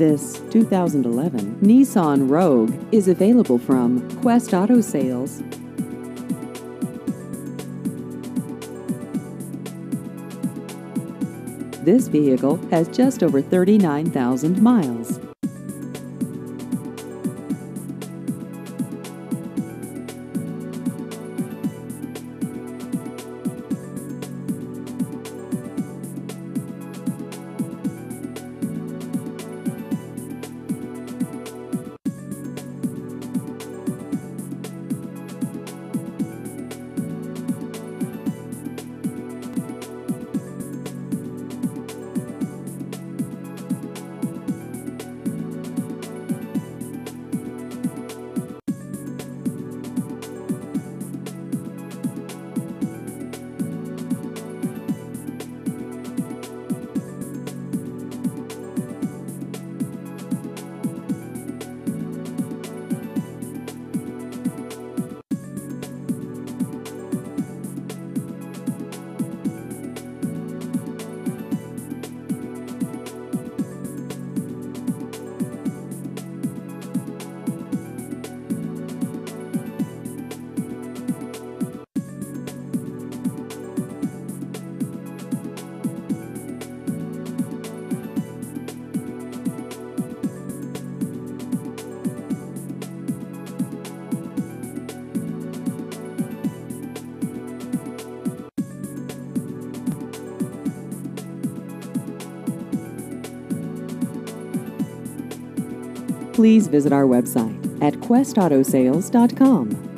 This 2011 Nissan Rogue is available from Quest Auto Sales. This vehicle has just over 39,000 miles. Please visit our website at questautosales.com.